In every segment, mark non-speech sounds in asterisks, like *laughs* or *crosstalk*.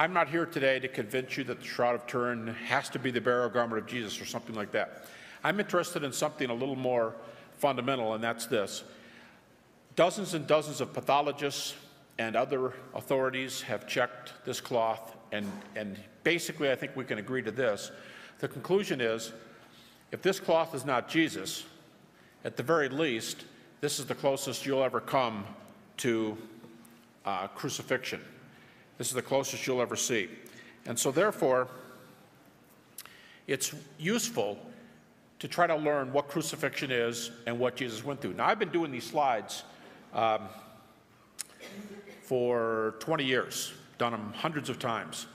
I'm not here today to convince you that the Shroud of Turin has to be the burial garment of Jesus or something like that. I'm interested in something a little more fundamental, and that's this. Dozens and dozens of pathologists and other authorities have checked this cloth, and, and basically, I think we can agree to this. The conclusion is if this cloth is not Jesus, at the very least, this is the closest you'll ever come to uh, crucifixion. This is the closest you'll ever see. And so, therefore, it's useful to try to learn what crucifixion is and what Jesus went through. Now, I've been doing these slides um, for 20 years, done them hundreds of times.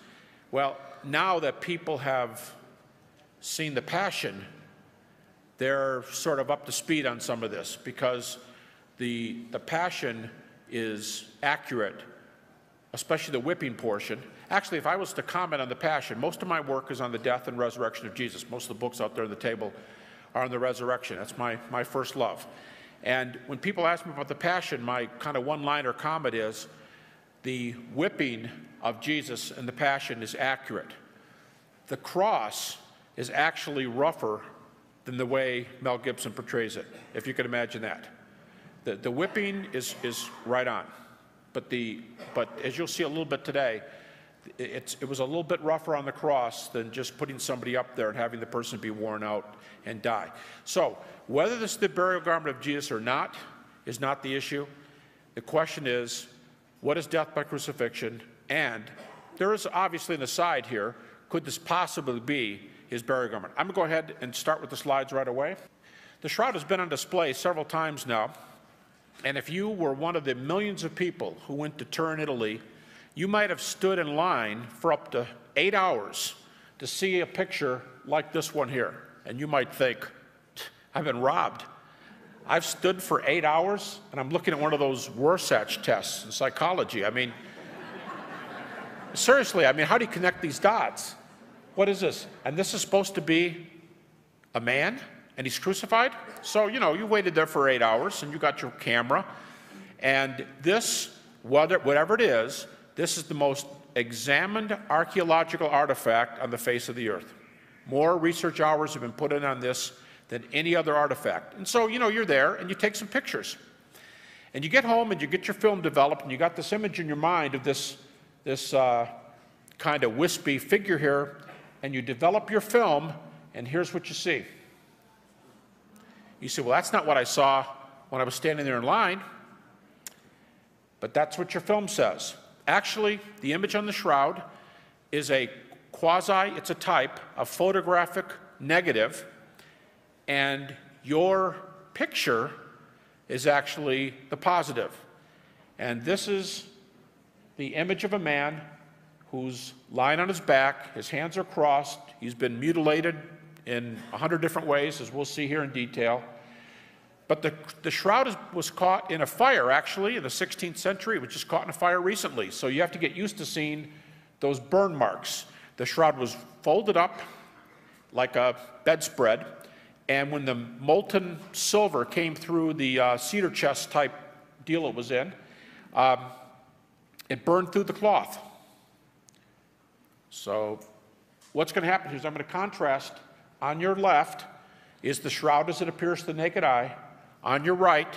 Well, now that people have seen the Passion, they're sort of up to speed on some of this because the, the Passion is accurate, especially the whipping portion. Actually, if I was to comment on the Passion, most of my work is on the death and resurrection of Jesus. Most of the books out there on the table are on the resurrection. That's my, my first love. And when people ask me about the Passion, my kind of one liner comment is the whipping of Jesus and the Passion is accurate. The cross is actually rougher than the way Mel Gibson portrays it, if you can imagine that. The, the whipping is, is right on, but, the, but as you'll see a little bit today, it's, it was a little bit rougher on the cross than just putting somebody up there and having the person be worn out and die. So, whether this is the burial garment of Jesus or not is not the issue. The question is, what is death by crucifixion? And there is obviously an aside here. Could this possibly be his burial garment? I'm going to go ahead and start with the slides right away. The shroud has been on display several times now. And if you were one of the millions of people who went to Turin, Italy, you might have stood in line for up to eight hours to see a picture like this one here. And you might think, I've been robbed. I've stood for eight hours and I'm looking at one of those Rorschach tests in psychology. I mean, seriously, I mean, how do you connect these dots? What is this? And this is supposed to be a man? And he's crucified. So, you know, you waited there for eight hours and you got your camera. And this, whatever it is, this is the most examined archaeological artifact on the face of the earth. More research hours have been put in on this than any other artifact. And so, you know, you're there and you take some pictures. And you get home and you get your film developed and you got this image in your mind of this, this uh, kind of wispy figure here, and you develop your film, and here's what you see. You say, well, that's not what I saw when I was standing there in line. But that's what your film says. Actually, the image on the shroud is a quasi, it's a type, of photographic negative, and your picture is actually the positive. And this is the image of a man who's lying on his back, his hands are crossed, he's been mutilated in a hundred different ways, as we'll see here in detail. But the, the shroud is, was caught in a fire, actually, in the 16th century. It was just caught in a fire recently. So you have to get used to seeing those burn marks. The shroud was folded up like a bedspread, and when the molten silver came through the uh, cedar chest type deal it was in, um, it burned through the cloth. So what's going to happen here is I'm going to contrast on your left is the shroud as it appears to the naked eye. On your right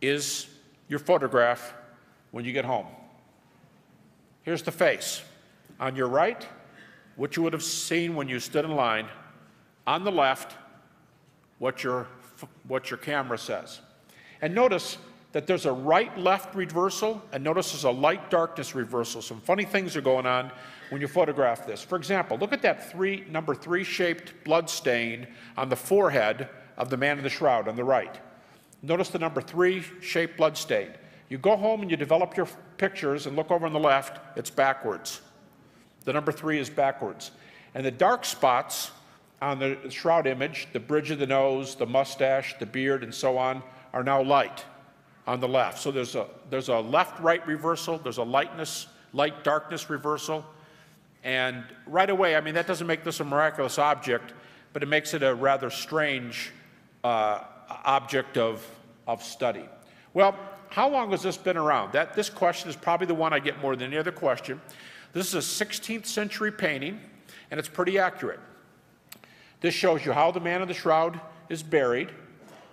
is your photograph when you get home. Here's the face. On your right, what you would have seen when you stood in line. On the left, what your, what your camera says. And notice that there's a right-left reversal, and notice there's a light-darkness reversal. Some funny things are going on when you photograph this. For example, look at that three, number three shaped blood stain on the forehead of the man in the shroud on the right. Notice the number three shaped blood stain. You go home and you develop your pictures and look over on the left, it's backwards. The number three is backwards. And the dark spots on the shroud image, the bridge of the nose, the mustache, the beard, and so on, are now light on the left. So there's a, there's a left-right reversal, there's a lightness, light-darkness reversal. And right away, I mean, that doesn't make this a miraculous object, but it makes it a rather strange uh, object of, of study. Well, how long has this been around? That, this question is probably the one I get more than any other question. This is a 16th century painting, and it's pretty accurate. This shows you how the man in the shroud is buried,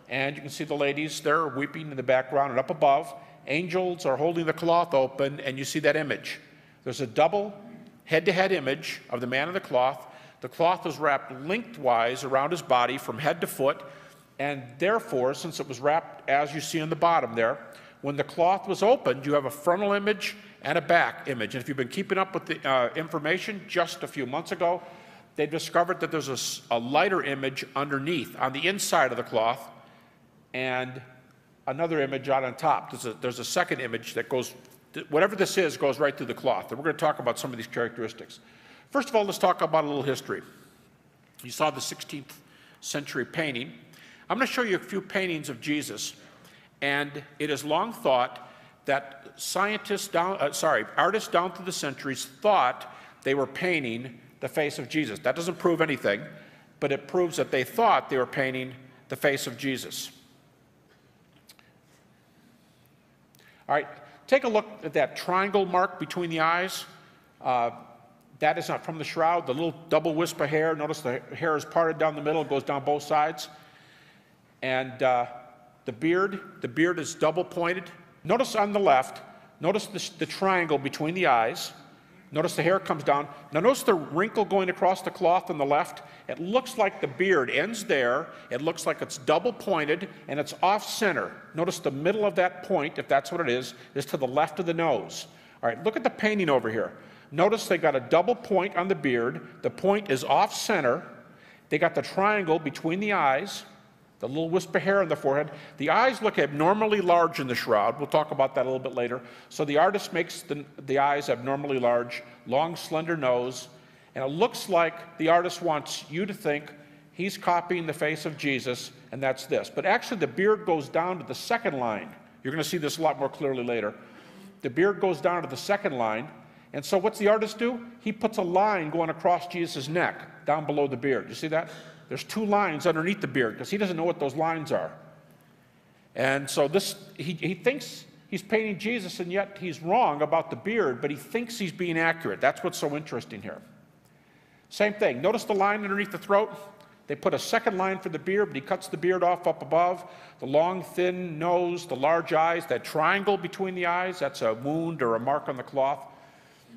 and you can see the ladies there weeping in the background, and up above, angels are holding the cloth open, and you see that image. There's a double head to head image of the man in the cloth. The cloth was wrapped lengthwise around his body from head to foot, and therefore, since it was wrapped as you see on the bottom there, when the cloth was opened, you have a frontal image and a back image. And if you've been keeping up with the uh, information just a few months ago, they discovered that there's a, a lighter image underneath on the inside of the cloth and another image out on top. There's a, there's a second image that goes, whatever this is, goes right through the cloth. And we're going to talk about some of these characteristics. First of all, let's talk about a little history. You saw the 16th century painting. I'm going to show you a few paintings of Jesus, and it is long thought that scientists down, uh, sorry, artists down through the centuries thought they were painting the face of Jesus. That doesn't prove anything, but it proves that they thought they were painting the face of Jesus. All right, take a look at that triangle mark between the eyes. Uh, that is not from the shroud. The little double wisp of hair. Notice the hair is parted down the middle, goes down both sides. And uh, the beard, the beard is double pointed. Notice on the left, notice the, the triangle between the eyes. Notice the hair comes down. Now notice the wrinkle going across the cloth on the left. It looks like the beard ends there. It looks like it's double pointed and it's off center. Notice the middle of that point, if that's what it is, is to the left of the nose. All right, look at the painting over here. Notice they got a double point on the beard. The point is off center. They got the triangle between the eyes the little wisp of hair on the forehead. The eyes look abnormally large in the shroud. We'll talk about that a little bit later. So the artist makes the, the eyes abnormally large, long, slender nose, and it looks like the artist wants you to think he's copying the face of Jesus, and that's this. But actually, the beard goes down to the second line. You're going to see this a lot more clearly later. The beard goes down to the second line, and so what's the artist do? He puts a line going across Jesus' neck, down below the beard. You see that? There's two lines underneath the beard because he doesn't know what those lines are. And so this, he, he thinks he's painting Jesus, and yet he's wrong about the beard, but he thinks he's being accurate. That's what's so interesting here. Same thing. Notice the line underneath the throat? They put a second line for the beard, but he cuts the beard off up above. The long, thin nose, the large eyes, that triangle between the eyes, that's a wound or a mark on the cloth.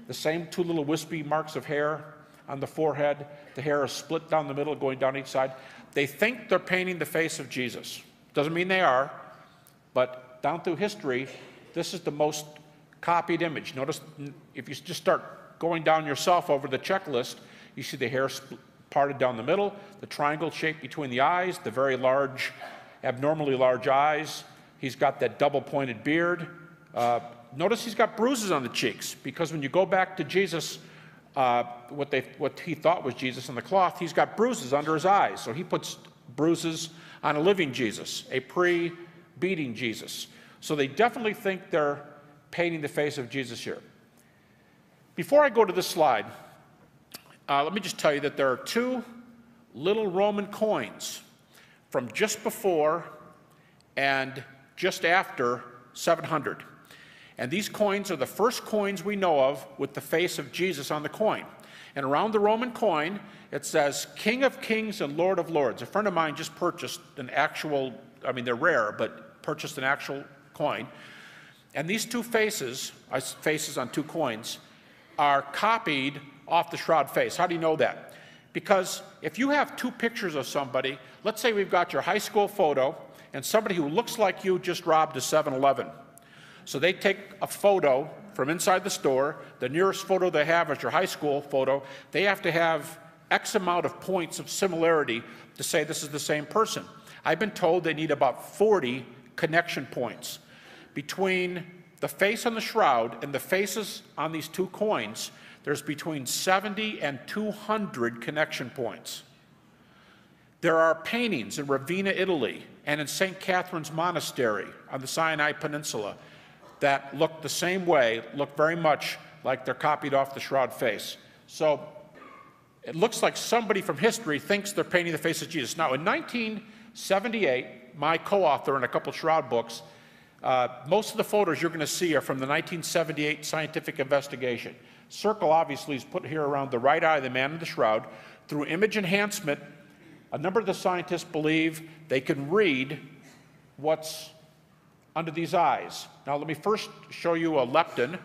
The same two little wispy marks of hair on the forehead. The hair is split down the middle, going down each side. They think they're painting the face of Jesus. Doesn't mean they are, but down through history, this is the most copied image. Notice if you just start going down yourself over the checklist, you see the hair parted down the middle, the triangle shape between the eyes, the very large, abnormally large eyes. He's got that double pointed beard. Uh, notice he's got bruises on the cheeks because when you go back to Jesus' uh, what, they, what he thought was Jesus on the cloth, he's got bruises under his eyes. So he puts bruises on a living Jesus, a pre beating Jesus. So they definitely think they're painting the face of Jesus here. Before I go to this slide, uh, let me just tell you that there are two little Roman coins from just before and just after 700. And these coins are the first coins we know of with the face of Jesus on the coin. And around the Roman coin, it says King of Kings and Lord of Lords. A friend of mine just purchased an actual, I mean, they're rare, but purchased an actual coin. And these two faces, faces on two coins, are copied off the shroud face. How do you know that? Because if you have two pictures of somebody, let's say we've got your high school photo and somebody who looks like you just robbed a 7 Eleven. So they take a photo from inside the store. The nearest photo they have is your high school photo. They have to have X amount of points of similarity to say this is the same person. I've been told they need about 40 connection points. Between the face on the shroud and the faces on these two coins, there's between 70 and 200 connection points. There are paintings in Ravenna, Italy, and in St. Catherine's Monastery on the Sinai Peninsula that look the same way, look very much like they're copied off the shroud face. So it looks like somebody from history thinks they're painting the face of Jesus. Now, in 1978, my co author in a couple shroud books, uh, most of the photos you're going to see are from the 1978 scientific investigation. Circle obviously is put here around the right eye of the man in the shroud. Through image enhancement, a number of the scientists believe they can read what's under these eyes. Now, let me first show you a lepton,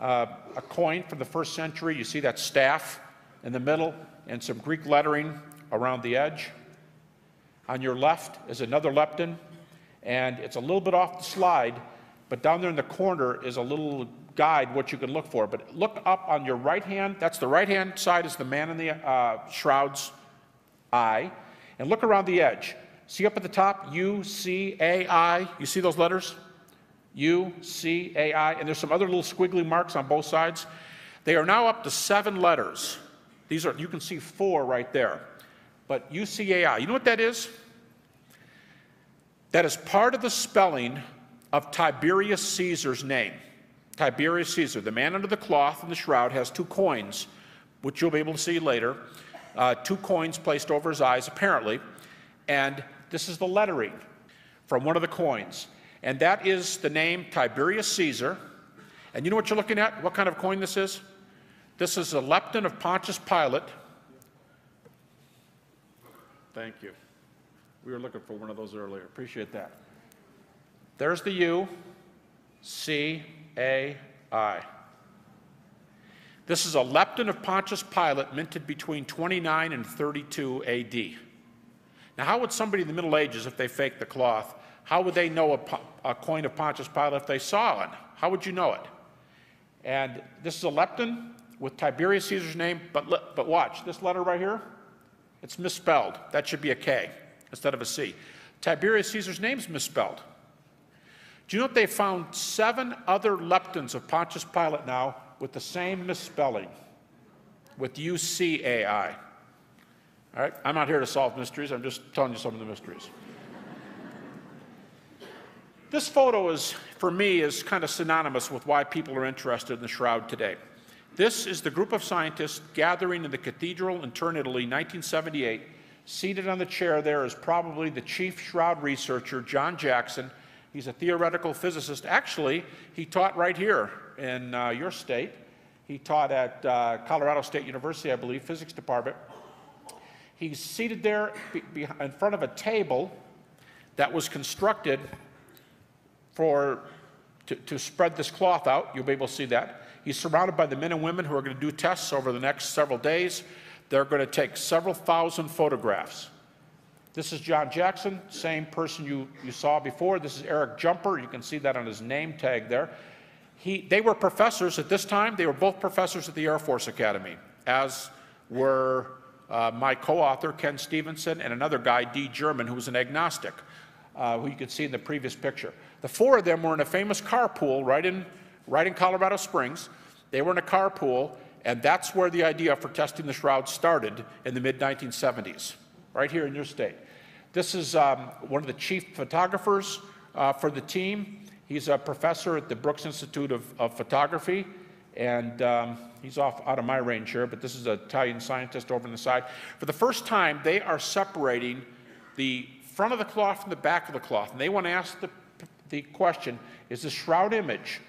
uh, a coin from the first century. You see that staff in the middle and some Greek lettering around the edge. On your left is another lepton, and it's a little bit off the slide, but down there in the corner is a little guide what you can look for. But look up on your right hand. That's the right hand side is the man in the uh, shroud's eye. And look around the edge. See up at the top, U, C, A, I. You see those letters? U, C, A, I. And there's some other little squiggly marks on both sides. They are now up to seven letters. These are, you can see four right there. But UCAI, you know what that is? That is part of the spelling of Tiberius Caesar's name. Tiberius Caesar, the man under the cloth and the shroud, has two coins, which you'll be able to see later. Uh, two coins placed over his eyes, apparently. And this is the lettering from one of the coins. And that is the name Tiberius Caesar. And you know what you're looking at? What kind of coin this is? This is a lepton of Pontius Pilate. Thank you. We were looking for one of those earlier. Appreciate that. There's the U, C, A, I. This is a lepton of Pontius Pilate minted between 29 and 32 AD. Now, how would somebody in the Middle Ages, if they faked the cloth, how would they know a, a coin of Pontius Pilate if they saw one? How would you know it? And this is a lepton with Tiberius Caesar's name, but, but watch, this letter right here, it's misspelled. That should be a K instead of a C. Tiberius Caesar's name is misspelled. Do you know that they found seven other leptons of Pontius Pilate now with the same misspelling, with UCAI? All right, I'm not here to solve mysteries, I'm just telling you some of the mysteries. this photo is, for me, is kind of synonymous with why people are interested in the shroud today. This is the group of scientists gathering in the cathedral in Turin, Italy, 1978. Seated on the chair there is probably the chief shroud researcher, John Jackson. He's a theoretical physicist. Actually, he taught right here in uh, your state. He taught at uh, Colorado State University, I believe, physics department. He's seated there in front of a table that was constructed for to, to spread this cloth out. You'll be able to see that. He's surrounded by the men and women who are going to do tests over the next several days. They're going to take several thousand photographs. This is John Jackson, same person you, you saw before. This is Eric Jumper. You can see that on his name tag there. He, they were professors at this time. They were both professors at the Air Force Academy, as were uh, my co-author, Ken Stevenson, and another guy, D. German, who was an agnostic, uh, who you could see in the previous picture. The four of them were in a famous carpool right in, right in Colorado Springs. They were in a carpool, and that's where the idea for testing the shroud started in the mid-1970s, right here in your state. This is um, one of the chief photographers uh, for the team. He's a professor at the Brooks Institute of, of Photography, and um, he's off out of my range here, but this is an Italian scientist over on the side. For the first time, they are separating the front of the cloth from the back of the cloth, and they want to ask the, the question, is the shroud image,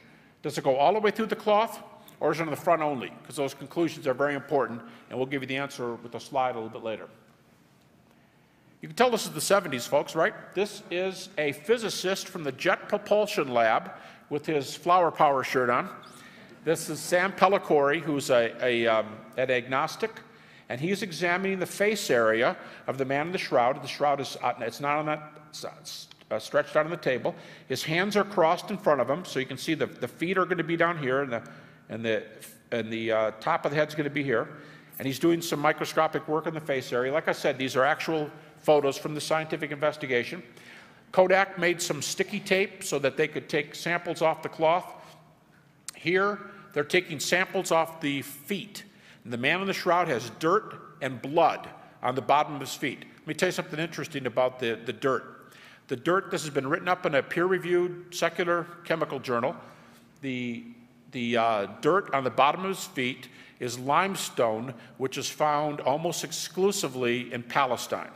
does it go all the way through the cloth, or is it on the front only? Because those conclusions are very important, and we'll give you the answer with a slide a little bit later. You can tell this is the 70s, folks, right? This is a physicist from the Jet Propulsion Lab with his flower power shirt on. This is Sam Pellicori, who's a, a um, an agnostic, and he's examining the face area of the man in the shroud. The shroud is uh, it's not on that uh, stretched out on the table. His hands are crossed in front of him, so you can see the, the feet are going to be down here, and the and the and the uh, top of the head's going to be here. And he's doing some microscopic work in the face area. Like I said, these are actual photos from the scientific investigation. Kodak made some sticky tape so that they could take samples off the cloth here, they're taking samples off the feet. And the man in the shroud has dirt and blood on the bottom of his feet. Let me tell you something interesting about the, the dirt. The dirt, this has been written up in a peer-reviewed secular chemical journal. The, the uh, dirt on the bottom of his feet is limestone, which is found almost exclusively in Palestine.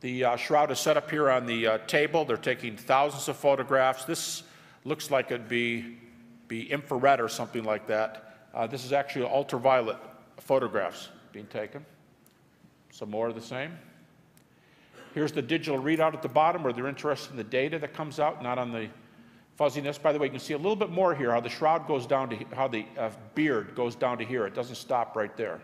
The uh, shroud is set up here on the uh, table. They're taking thousands of photographs. This looks like it'd be be infrared or something like that. Uh, this is actually ultraviolet photographs being taken. Some more of the same. Here's the digital readout at the bottom where they're interested in the data that comes out, not on the fuzziness. By the way, you can see a little bit more here how the shroud goes down to, how the uh, beard goes down to here. It doesn't stop right there.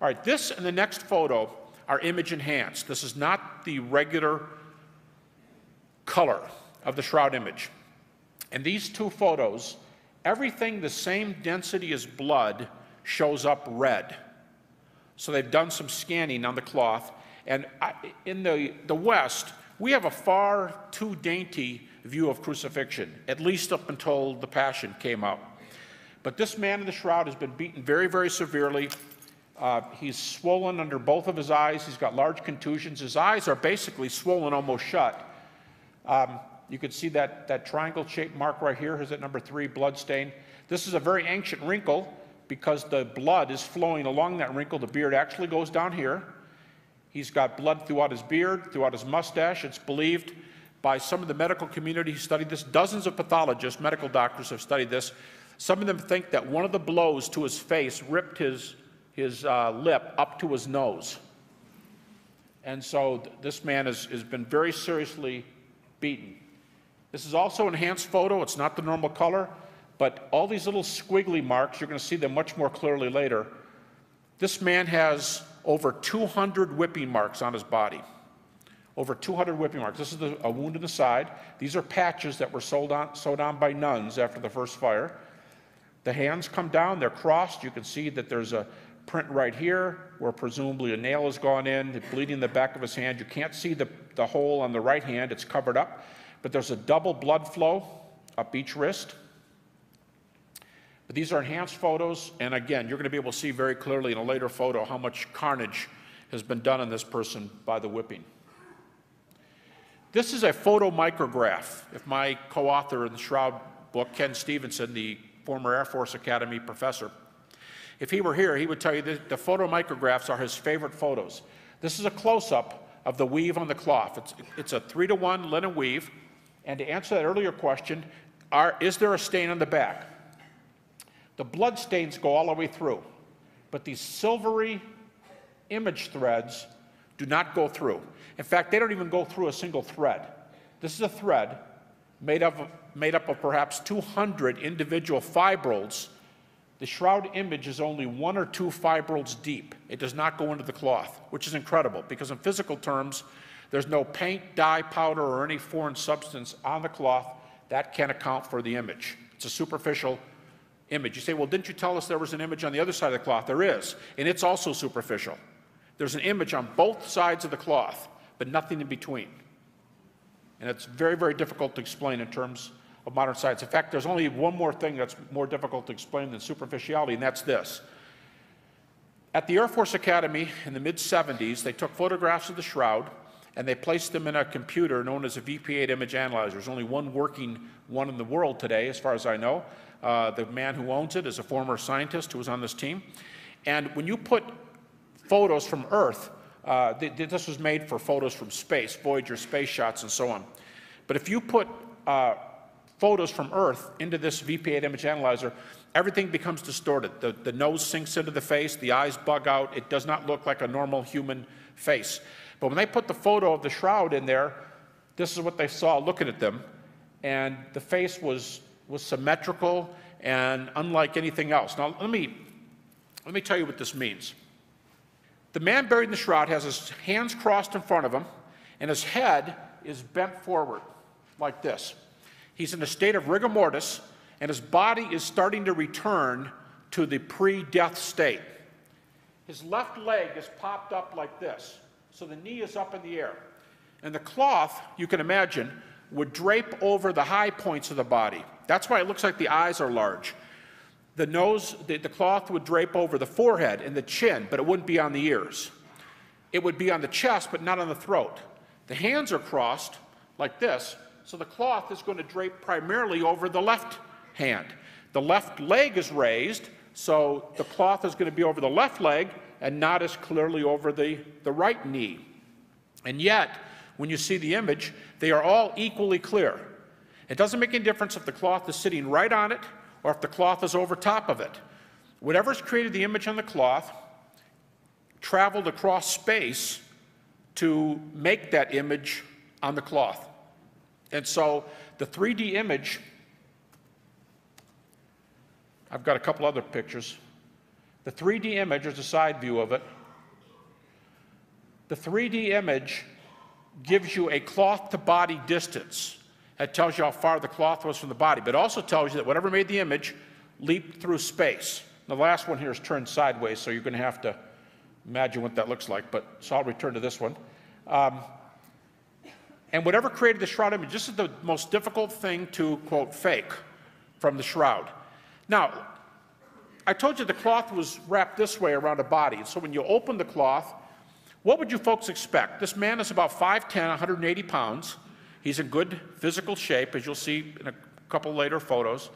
All right, this and the next photo are image enhanced. This is not the regular color of the shroud image. And these two photos, everything the same density as blood shows up red. So they've done some scanning on the cloth. And in the, the West, we have a far too dainty view of crucifixion, at least up until the Passion came out. But this man in the shroud has been beaten very, very severely. Uh, he's swollen under both of his eyes. He's got large contusions. His eyes are basically swollen almost shut. Um, you can see that, that triangle-shaped mark right here. is at number three, blood stain. This is a very ancient wrinkle because the blood is flowing along that wrinkle. The beard actually goes down here. He's got blood throughout his beard, throughout his mustache. It's believed by some of the medical community who studied this. Dozens of pathologists, medical doctors have studied this. Some of them think that one of the blows to his face ripped his, his uh, lip up to his nose. And so th this man has, has been very seriously beaten. This is also enhanced photo. It's not the normal color, but all these little squiggly marks, you're going to see them much more clearly later. This man has over 200 whipping marks on his body over 200 whipping marks. This is the, a wound in the side. These are patches that were sewed on, sewed on by nuns after the first fire. The hands come down, they're crossed. You can see that there's a print right here where presumably a nail has gone in, bleeding in the back of his hand. You can't see the, the hole on the right hand, it's covered up. But there's a double blood flow up each wrist. But these are enhanced photos, and again, you're going to be able to see very clearly in a later photo how much carnage has been done on this person by the whipping. This is a photomicrograph. If my co-author in the Shroud book, Ken Stevenson, the former Air Force Academy professor, if he were here, he would tell you that the photomicrographs are his favorite photos. This is a close-up of the weave on the cloth. It's, it's a three to one linen weave. And to answer that earlier question, are, is there a stain on the back? The blood stains go all the way through, but these silvery image threads do not go through. In fact, they don't even go through a single thread. This is a thread made up of, made up of perhaps 200 individual fibrils. The shroud image is only one or two fibrils deep. It does not go into the cloth, which is incredible because in physical terms, there's no paint, dye, powder, or any foreign substance on the cloth. That can account for the image. It's a superficial image. You say, well, didn't you tell us there was an image on the other side of the cloth? There is, and it's also superficial. There's an image on both sides of the cloth but nothing in between. And it's very, very difficult to explain in terms of modern science. In fact, there's only one more thing that's more difficult to explain than superficiality, and that's this. At the Air Force Academy in the mid 70s, they took photographs of the shroud and they placed them in a computer known as a VP8 image analyzer. There's only one working one in the world today, as far as I know. Uh, the man who owns it is a former scientist who was on this team. And when you put photos from Earth uh, th this was made for photos from space, Voyager space shots and so on. But if you put uh, photos from Earth into this VP8 image analyzer, everything becomes distorted. The, the nose sinks into the face, the eyes bug out, it does not look like a normal human face. But when they put the photo of the shroud in there, this is what they saw looking at them, and the face was, was symmetrical and unlike anything else. Now, let me, let me tell you what this means. The man buried in the shroud has his hands crossed in front of him, and his head is bent forward like this. He's in a state of rigor mortis, and his body is starting to return to the pre death state. His left leg is popped up like this, so the knee is up in the air. And the cloth, you can imagine, would drape over the high points of the body. That's why it looks like the eyes are large. The nose, the, the cloth would drape over the forehead and the chin, but it wouldn't be on the ears. It would be on the chest, but not on the throat. The hands are crossed like this, so the cloth is going to drape primarily over the left hand. The left leg is raised, so the cloth is going to be over the left leg and not as clearly over the, the right knee. And yet, when you see the image, they are all equally clear. It doesn't make any difference if the cloth is sitting right on it or if the cloth is over top of it. Whatever's created the image on the cloth traveled across space to make that image on the cloth. And so the 3D image, I've got a couple other pictures. The 3D image is a side view of it. The 3D image gives you a cloth to body distance. That tells you how far the cloth was from the body, but also tells you that whatever made the image leaped through space. The last one here is turned sideways, so you're going to have to imagine what that looks like, but so I'll return to this one. Um, and whatever created the shroud image, this is the most difficult thing to, quote, fake from the shroud. Now, I told you the cloth was wrapped this way around a body. So when you open the cloth, what would you folks expect? This man is about 5'10, 180 pounds. He's in good physical shape, as you'll see in a couple later photos.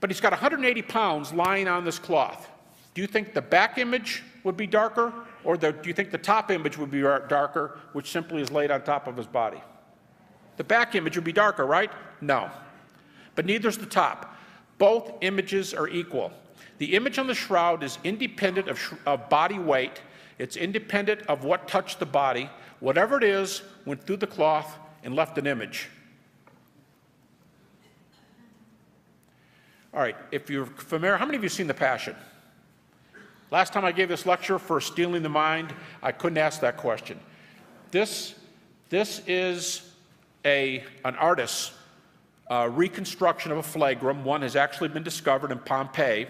But he's got 180 pounds lying on this cloth. Do you think the back image would be darker, or the, do you think the top image would be darker, which simply is laid on top of his body? The back image would be darker, right? No. But neither's the top. Both images are equal. The image on the shroud is independent of, of body weight, it's independent of what touched the body. Whatever it is went through the cloth and left an image. All right, if you're familiar, how many of you have seen The Passion? Last time I gave this lecture for stealing the mind, I couldn't ask that question. This, this is a, an artist's uh, reconstruction of a flagrum. One has actually been discovered in Pompeii.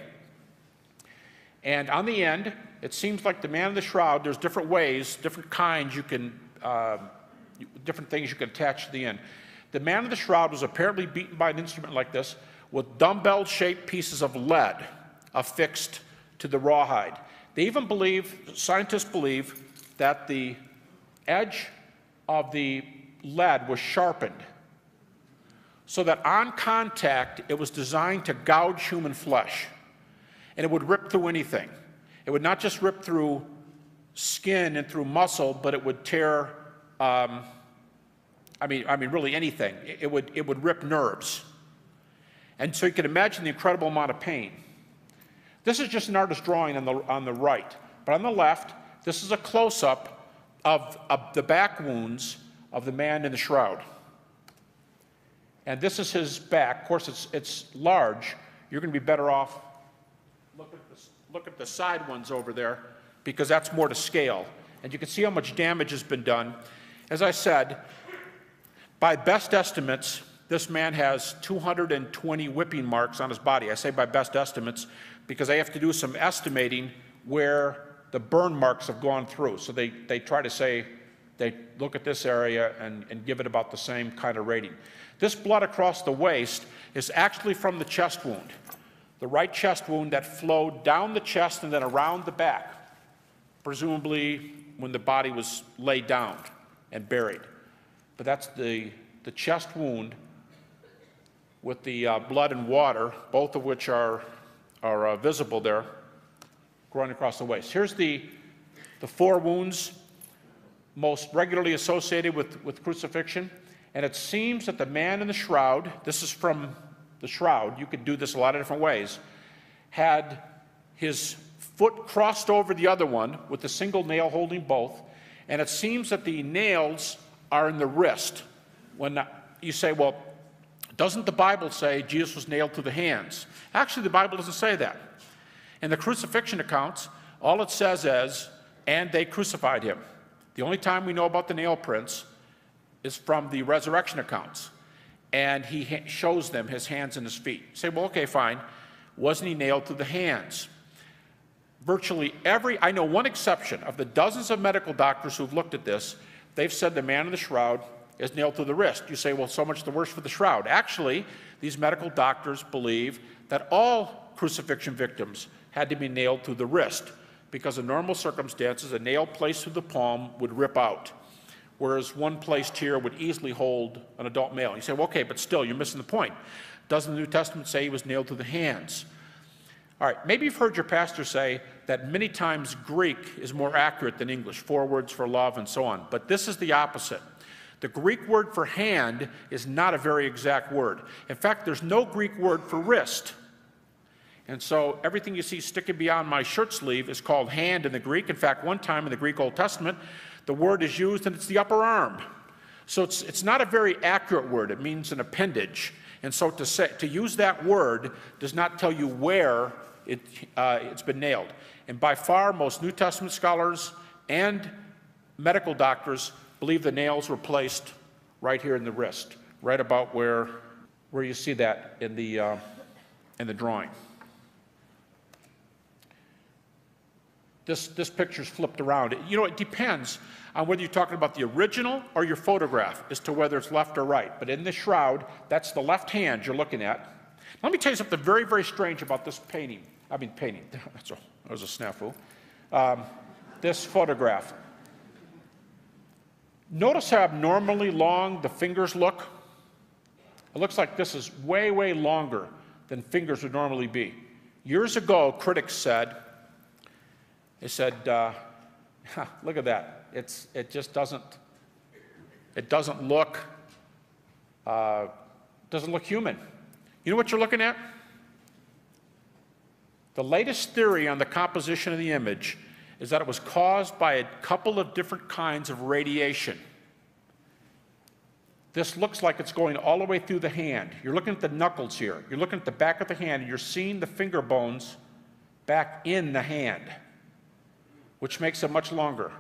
And on the end, it seems like the man in the shroud, there's different ways, different kinds you can, uh, different things you can attach to the end. The man in the shroud was apparently beaten by an instrument like this with dumbbell shaped pieces of lead affixed to the rawhide. They even believe, scientists believe, that the edge of the lead was sharpened so that on contact it was designed to gouge human flesh and it would rip through anything. It would not just rip through skin and through muscle, but it would tear, um, I, mean, I mean, really anything. It would, it would rip nerves. And so you can imagine the incredible amount of pain. This is just an artist's drawing on the, on the right. But on the left, this is a close up of, of the back wounds of the man in the shroud. And this is his back. Of course, it's, it's large. You're going to be better off. Look at, the, look at the side ones over there because that's more to scale. And you can see how much damage has been done. As I said, by best estimates, this man has 220 whipping marks on his body. I say by best estimates because I have to do some estimating where the burn marks have gone through. So they, they try to say, they look at this area and, and give it about the same kind of rating. This blood across the waist is actually from the chest wound, the right chest wound that flowed down the chest and then around the back, presumably when the body was laid down and buried. But that's the, the chest wound with the uh, blood and water, both of which are, are uh, visible there, growing across the waist. Here's the, the four wounds most regularly associated with, with crucifixion. And it seems that the man in the shroud, this is from the shroud, you could do this a lot of different ways, had his foot crossed over the other one with a single nail holding both. And it seems that the nails are in the wrist. When you say, well, doesn't the Bible say Jesus was nailed to the hands? Actually, the Bible doesn't say that. In the crucifixion accounts, all it says is, and they crucified him. The only time we know about the nail prints is from the resurrection accounts. And he shows them his hands and his feet. You say, well, okay, fine. Wasn't he nailed to the hands? Virtually every, I know one exception of the dozens of medical doctors who've looked at this, they've said the man in the shroud is nailed to the wrist. You say, well, so much the worse for the shroud. Actually, these medical doctors believe that all crucifixion victims had to be nailed to the wrist because in normal circumstances, a nail placed through the palm would rip out, whereas one placed here would easily hold an adult male. You say, well, okay, but still, you're missing the point. Doesn't the New Testament say he was nailed to the hands? All right, maybe you've heard your pastor say that many times Greek is more accurate than English, four words for love and so on, but this is the opposite. The Greek word for hand is not a very exact word. In fact, there's no Greek word for wrist. And so everything you see sticking beyond my shirt sleeve is called hand in the Greek. In fact, one time in the Greek Old Testament, the word is used and it's the upper arm. So it's, it's not a very accurate word. It means an appendage. And so to, say, to use that word does not tell you where it, uh, it's been nailed. And by far, most New Testament scholars and medical doctors believe the nails were placed right here in the wrist, right about where, where you see that in the, uh, in the drawing. This, this picture's flipped around. You know, it depends on whether you're talking about the original or your photograph as to whether it's left or right. But in the shroud, that's the left hand you're looking at. Let me tell you something very, very strange about this painting. I mean, painting. *laughs* That's a, that was a snafu. Um, this photograph. Notice how abnormally long the fingers look? It looks like this is way, way longer than fingers would normally be. Years ago, critics said, they said, uh, *laughs* look at that. It's, it just doesn't, it doesn't look, uh, doesn't look human. You know what you're looking at? The latest theory on the composition of the image is that it was caused by a couple of different kinds of radiation. This looks like it's going all the way through the hand. You're looking at the knuckles here. You're looking at the back of the hand, and you're seeing the finger bones back in the hand which makes it much longer.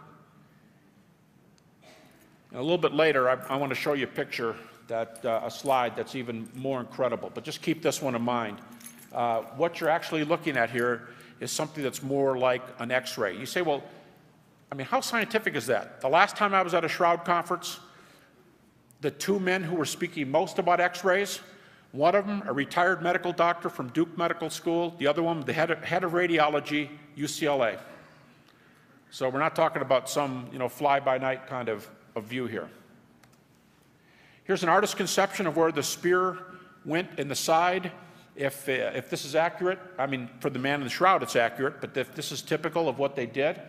And a little bit later, I, I want to show you a picture, that, uh, a slide that's even more incredible, but just keep this one in mind. Uh, what you're actually looking at here is something that's more like an x-ray. You say, well, I mean, how scientific is that? The last time I was at a Shroud conference, the two men who were speaking most about x-rays, one of them, a retired medical doctor from Duke Medical School, the other one, the head of, head of radiology, UCLA. So we're not talking about some, you know, fly-by-night kind of, of view here. Here's an artist's conception of where the spear went in the side. If, uh, if this is accurate, I mean, for the man in the shroud, it's accurate, but if this is typical of what they did,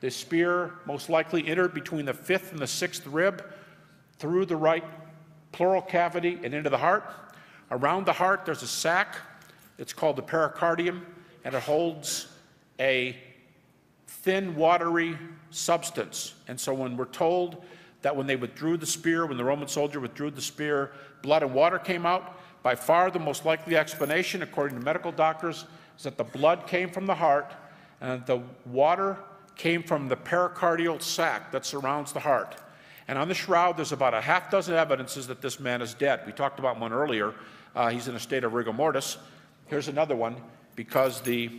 the spear most likely entered between the fifth and the sixth rib through the right pleural cavity and into the heart. Around the heart, there's a sac. It's called the pericardium, and it holds a thin, watery substance. And so when we're told that when they withdrew the spear, when the Roman soldier withdrew the spear, blood and water came out, by far the most likely explanation, according to medical doctors, is that the blood came from the heart and the water came from the pericardial sac that surrounds the heart. And on the shroud, there's about a half dozen evidences that this man is dead. We talked about one earlier. Uh, he's in a state of rigor mortis. Here's another one because the,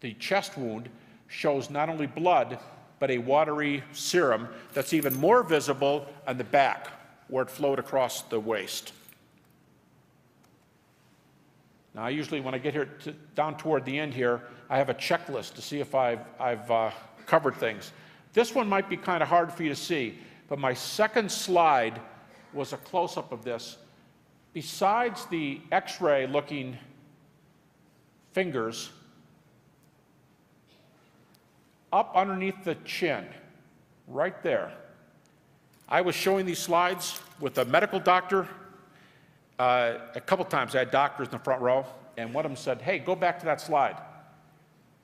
the chest wound shows not only blood, but a watery serum that's even more visible on the back where it flowed across the waist. Now, I usually, when I get here to, down toward the end here, I have a checklist to see if I've, I've uh, covered things. This one might be kind of hard for you to see, but my second slide was a close up of this. Besides the x ray looking fingers, up underneath the chin, right there. I was showing these slides with a medical doctor. Uh, a couple times I had doctors in the front row, and one of them said, Hey, go back to that slide.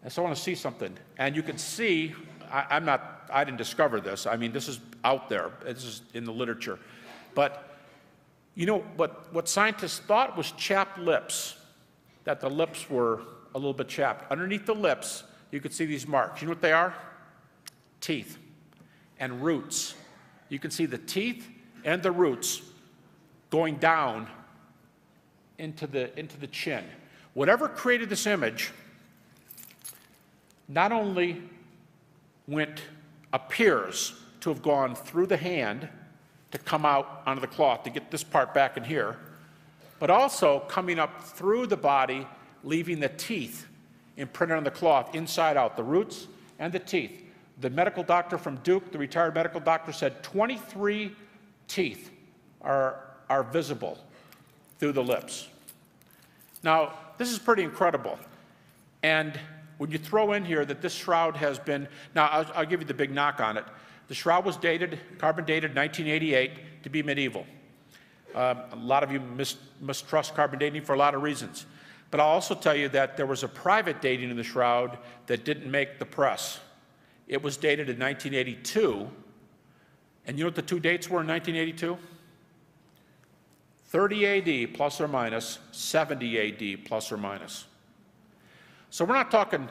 And so I want to see something. And you can see, I, am not, I didn't discover this. I mean, this is out there, this is in the literature. But, you know, what, what scientists thought was chapped lips, that the lips were a little bit chapped. Underneath the lips, you can see these marks. You know what they are? Teeth and roots. You can see the teeth and the roots going down into the, into the chin. Whatever created this image not only went, appears to have gone through the hand to come out onto the cloth to get this part back in here, but also coming up through the body, leaving the teeth imprinted on the cloth inside out, the roots and the teeth. The medical doctor from Duke, the retired medical doctor, said 23 teeth are, are visible through the lips. Now, this is pretty incredible. And when you throw in here that this shroud has been, now I'll, I'll give you the big knock on it. The shroud was dated, carbon dated 1988 to be medieval. Um, a lot of you mis mistrust carbon dating for a lot of reasons. But I'll also tell you that there was a private dating in the shroud that didn't make the press. It was dated in 1982. And you know what the two dates were in 1982? 30 AD plus or minus, 70 AD plus or minus. So we're not talking,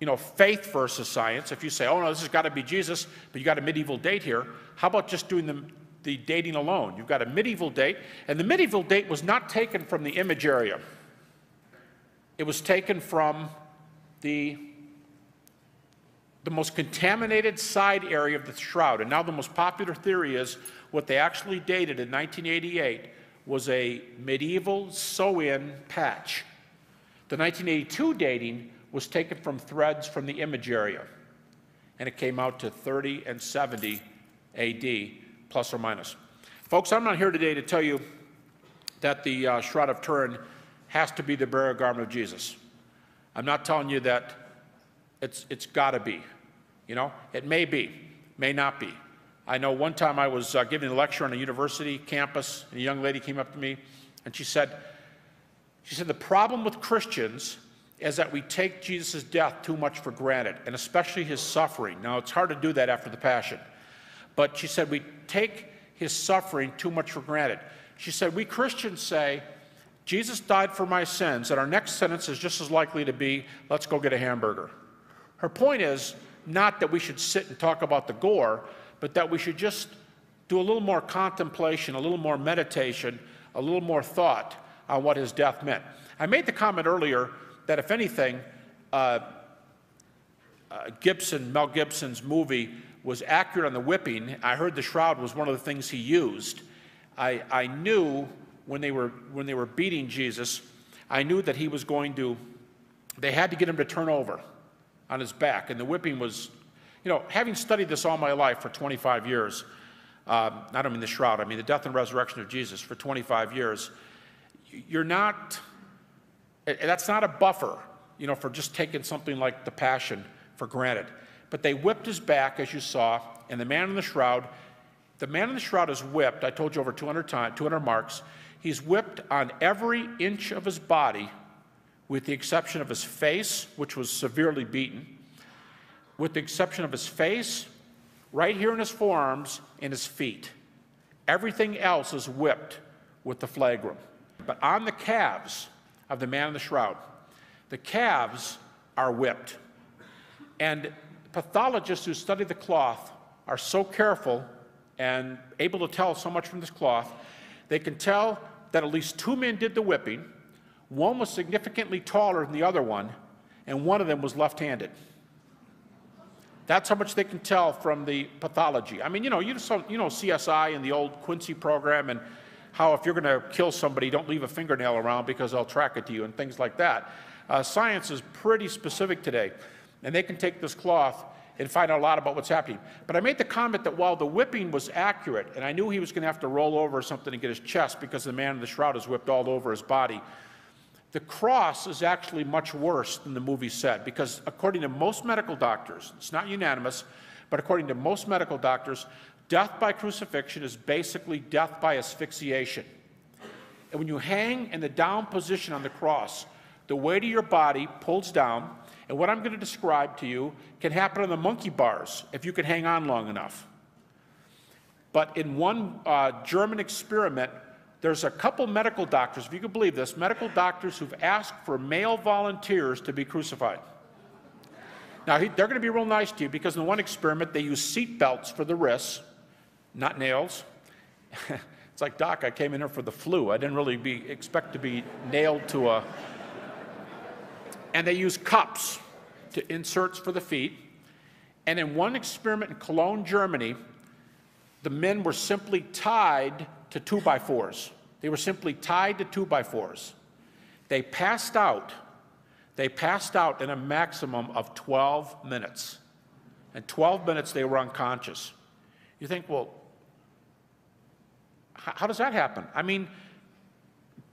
you know, faith versus science. If you say, oh no, this has got to be Jesus, but you got a medieval date here, how about just doing the, the dating alone? You've got a medieval date, and the medieval date was not taken from the image area. It was taken from the, the most contaminated side area of the shroud. And now the most popular theory is what they actually dated in 1988 was a medieval sew-in patch. The 1982 dating was taken from threads from the image area, and it came out to 30 and 70 AD, plus or minus. Folks, I'm not here today to tell you that the uh, Shroud of Turin has to be the burial garment of Jesus. I'm not telling you that it's, it's got to be. You know, it may be, may not be. I know one time I was uh, giving a lecture on a university campus, and a young lady came up to me, and she said, she said, the problem with Christians is that we take Jesus' death too much for granted, and especially his suffering. Now, it's hard to do that after the Passion. But she said, we take his suffering too much for granted. She said, we Christians say, Jesus died for my sins, and our next sentence is just as likely to be, let's go get a hamburger. Her point is not that we should sit and talk about the gore, but that we should just do a little more contemplation, a little more meditation, a little more thought on what his death meant. I made the comment earlier that if anything, uh, uh, Gibson, Mel Gibson's movie was accurate on the whipping. I heard the shroud was one of the things he used. I, I knew when they were when they were beating Jesus, I knew that he was going to. They had to get him to turn over on his back, and the whipping was, you know, having studied this all my life for 25 years. Um, I don't mean the shroud. I mean the death and resurrection of Jesus for 25 years. You're not. That's not a buffer, you know, for just taking something like the passion for granted. But they whipped his back, as you saw, and the man in the shroud. The man in the shroud is whipped. I told you over 200 times, 200 marks. He's whipped on every inch of his body, with the exception of his face, which was severely beaten, with the exception of his face, right here in his forearms, and his feet. Everything else is whipped with the flagrum. But on the calves of the man in the shroud, the calves are whipped. And pathologists who study the cloth are so careful and able to tell so much from this cloth, they can tell that at least two men did the whipping. One was significantly taller than the other one, and one of them was left handed. That's how much they can tell from the pathology. I mean, you know, you know, you know CSI and the old Quincy program, and how if you're going to kill somebody, don't leave a fingernail around because they'll track it to you, and things like that. Uh, science is pretty specific today, and they can take this cloth and find out a lot about what's happening. But I made the comment that while the whipping was accurate, and I knew he was going to have to roll over or something to get his chest because the man in the shroud is whipped all over his body, the cross is actually much worse than the movie said because according to most medical doctors, it's not unanimous, but according to most medical doctors, death by crucifixion is basically death by asphyxiation. And when you hang in the down position on the cross, the weight of your body pulls down, and what I'm going to describe to you can happen on the monkey bars if you can hang on long enough. But in one uh, German experiment, there's a couple medical doctors, if you can believe this, medical doctors who've asked for male volunteers to be crucified. Now, he, they're going to be real nice to you because in the one experiment, they use seat belts for the wrists, not nails. *laughs* it's like, Doc, I came in here for the flu. I didn't really be, expect to be nailed to a and they used cups to inserts for the feet. And in one experiment in Cologne, Germany, the men were simply tied to two by fours. They were simply tied to two by fours. They passed out. They passed out in a maximum of 12 minutes. In 12 minutes, they were unconscious. You think, well, how does that happen? I mean,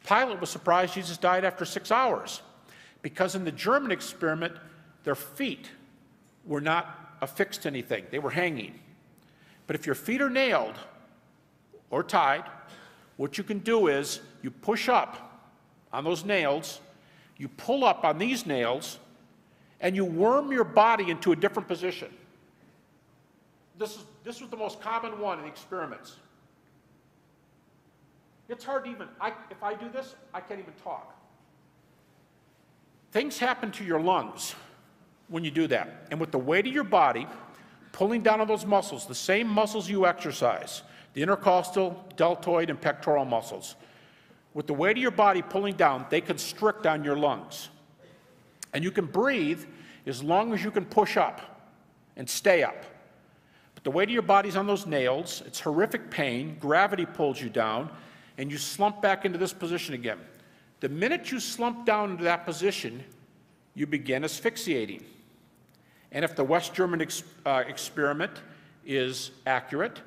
Pilate was surprised Jesus died after six hours because in the German experiment, their feet were not affixed to anything, they were hanging. But if your feet are nailed or tied, what you can do is you push up on those nails, you pull up on these nails, and you worm your body into a different position. This, is, this was the most common one in experiments. It's hard to even, I, if I do this, I can't even talk. Things happen to your lungs when you do that. And with the weight of your body pulling down on those muscles, the same muscles you exercise, the intercostal, deltoid, and pectoral muscles, with the weight of your body pulling down, they constrict on your lungs. And you can breathe as long as you can push up and stay up. But the weight of your body's on those nails, it's horrific pain, gravity pulls you down, and you slump back into this position again. The minute you slump down into that position, you begin asphyxiating. And if the West German ex uh, experiment is accurate,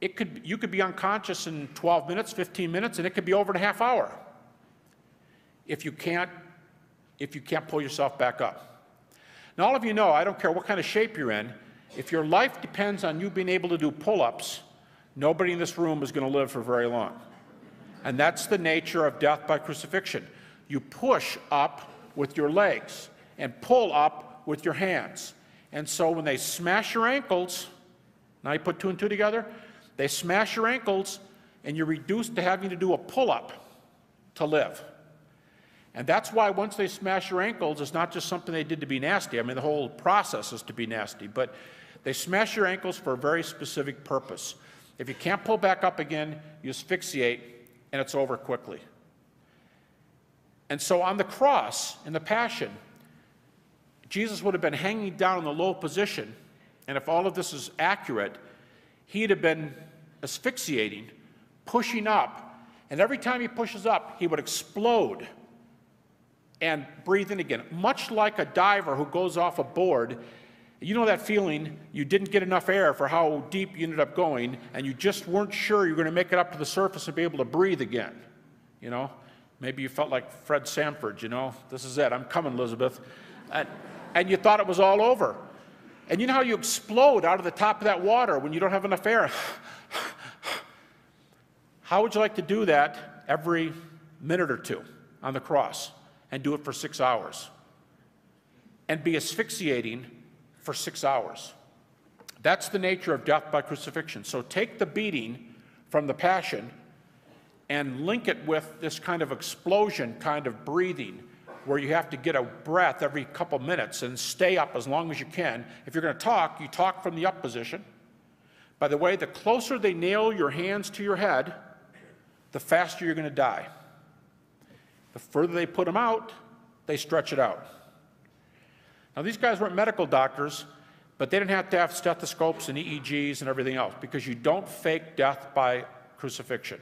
it could, you could be unconscious in 12 minutes, 15 minutes, and it could be over in a half hour if you can't, if you can't pull yourself back up. Now, all of you know, I don't care what kind of shape you're in, if your life depends on you being able to do pull ups, nobody in this room is going to live for very long. And that's the nature of death by crucifixion. You push up with your legs and pull up with your hands. And so when they smash your ankles, now you put two and two together, they smash your ankles and you're reduced to having to do a pull up to live. And that's why once they smash your ankles, it's not just something they did to be nasty. I mean, the whole process is to be nasty, but they smash your ankles for a very specific purpose. If you can't pull back up again, you asphyxiate and it's over quickly. And so on the cross, in the Passion, Jesus would have been hanging down in the low position, and if all of this is accurate, he'd have been asphyxiating, pushing up, and every time he pushes up, he would explode and breathe in again, much like a diver who goes off a board you know that feeling you didn't get enough air for how deep you ended up going, and you just weren't sure you were going to make it up to the surface and be able to breathe again. You know, maybe you felt like Fred Sanford, you know, this is it, I'm coming, Elizabeth. And, and you thought it was all over. And you know how you explode out of the top of that water when you don't have enough air? how would you like to do that every minute or two on the cross and do it for six hours? And be asphyxiating for six hours. That's the nature of death by crucifixion. So take the beating from the passion and link it with this kind of explosion kind of breathing where you have to get a breath every couple minutes and stay up as long as you can. If you're going to talk, you talk from the up position. By the way, the closer they nail your hands to your head, the faster you're going to die. The further they put them out, they stretch it out. Now, these guys weren't medical doctors, but they didn't have to have stethoscopes and EEGs and everything else because you don't fake death by crucifixion.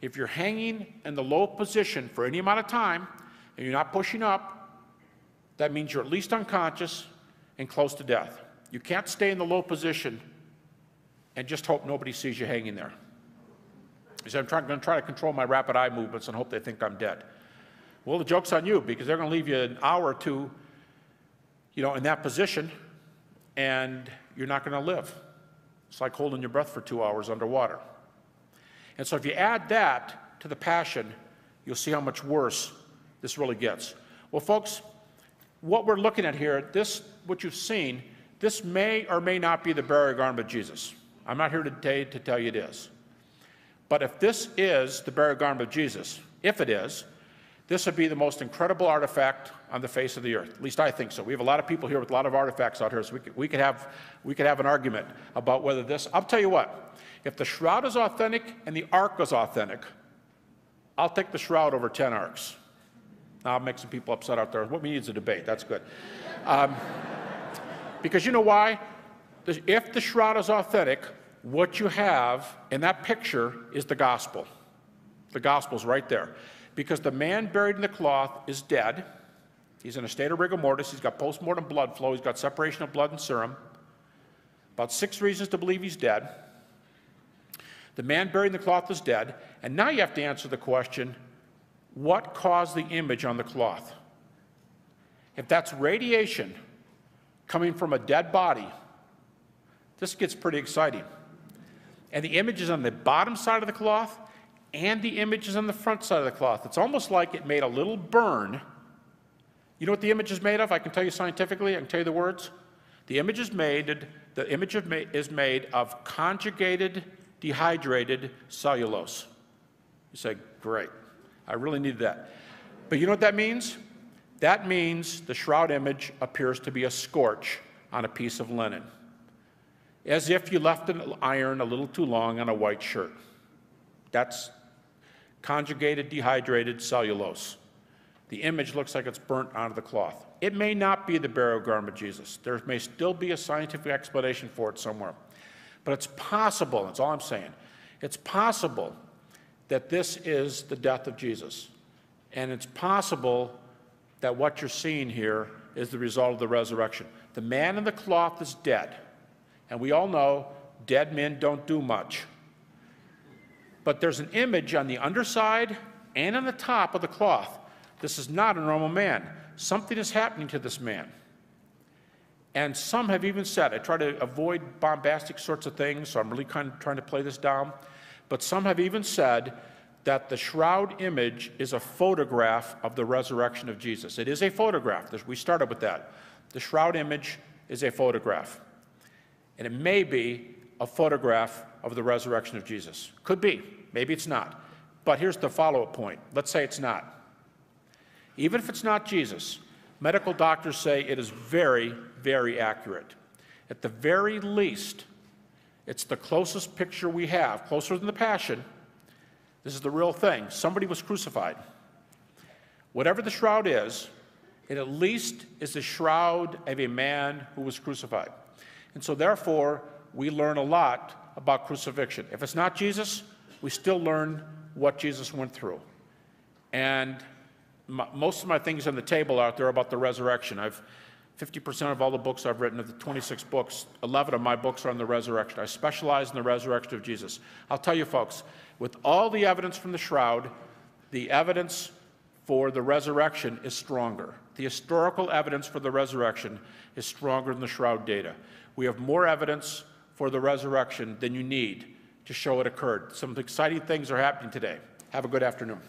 If you're hanging in the low position for any amount of time and you're not pushing up, that means you're at least unconscious and close to death. You can't stay in the low position and just hope nobody sees you hanging there. He said, I'm going to try to control my rapid eye movements and hope they think I'm dead. Well, the joke's on you because they're going to leave you an hour or two you know, in that position, and you're not going to live. It's like holding your breath for two hours underwater. And so if you add that to the passion, you'll see how much worse this really gets. Well, folks, what we're looking at here, this, what you've seen, this may or may not be the burial garment of Jesus. I'm not here today to tell you it is. But if this is the burial garment of Jesus, if it is, this would be the most incredible artifact on the face of the earth. At least I think so. We have a lot of people here with a lot of artifacts out here, so we could, we could, have, we could have an argument about whether this. I'll tell you what, if the shroud is authentic and the ark is authentic, I'll take the shroud over 10 arks. Now, I'll make some people upset out there. What we need is a debate. That's good. Um, *laughs* because you know why? If the shroud is authentic, what you have in that picture is the gospel. The gospel's right there because the man buried in the cloth is dead. He's in a state of rigor mortis. He's got postmortem blood flow. He's got separation of blood and serum. About six reasons to believe he's dead. The man buried in the cloth is dead. And now you have to answer the question what caused the image on the cloth? If that's radiation coming from a dead body, this gets pretty exciting. And the image is on the bottom side of the cloth, and the image is on the front side of the cloth. It's almost like it made a little burn. You know what the image is made of? I can tell you scientifically, I can tell you the words. The image is made, the image is made of conjugated dehydrated cellulose. You say, great, I really need that. But you know what that means? That means the shroud image appears to be a scorch on a piece of linen, as if you left an iron a little too long on a white shirt. That's conjugated dehydrated cellulose. The image looks like it's burnt onto the cloth. It may not be the burial garment of Jesus. There may still be a scientific explanation for it somewhere. But it's possible, that's all I'm saying, it's possible that this is the death of Jesus. And it's possible that what you're seeing here is the result of the resurrection. The man in the cloth is dead. And we all know dead men don't do much. But there's an image on the underside and on the top of the cloth. This is not a normal man. Something is happening to this man. And some have even said, I try to avoid bombastic sorts of things, so I'm really kind of trying to play this down. But some have even said that the shroud image is a photograph of the resurrection of Jesus. It is a photograph. We started with that. The shroud image is a photograph. And it may be a photograph of the resurrection of Jesus. Could be. Maybe it's not. But here's the follow up point. Let's say it's not. Even if it's not Jesus, medical doctors say it is very, very accurate. At the very least, it's the closest picture we have, closer than the Passion. This is the real thing. Somebody was crucified. Whatever the shroud is, it at least is the shroud of a man who was crucified. And so, therefore, we learn a lot about crucifixion. If it's not Jesus, we still learn what Jesus went through. And my, most of my things on the table out there about the resurrection. I've 50% of all the books I've written, of the 26 books, 11 of my books are on the resurrection. I specialize in the resurrection of Jesus. I'll tell you, folks, with all the evidence from the shroud, the evidence for the resurrection is stronger. The historical evidence for the resurrection is stronger than the shroud data. We have more evidence for the resurrection than you need to show it occurred. Some exciting things are happening today. Have a good afternoon.